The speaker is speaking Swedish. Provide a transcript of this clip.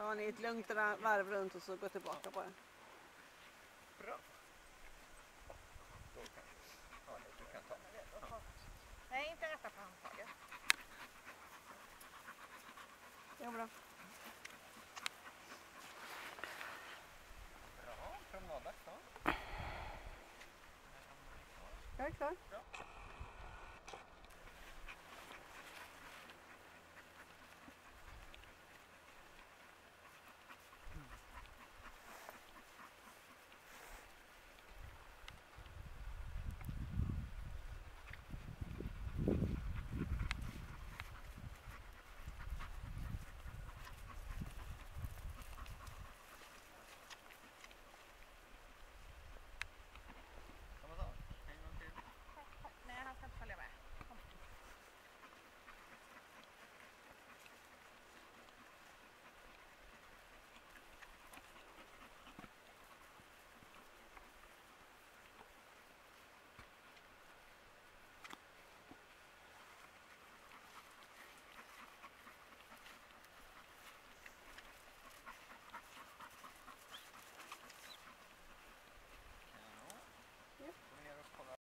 Ta ni ett lugnt varv runt och så gå tillbaka på den. Bra. Då kan, du kan ta. Ja. Nej, inte äta på handtaget. Det ja, bra. Bra, promenaddags då. Jag är klar. Bra.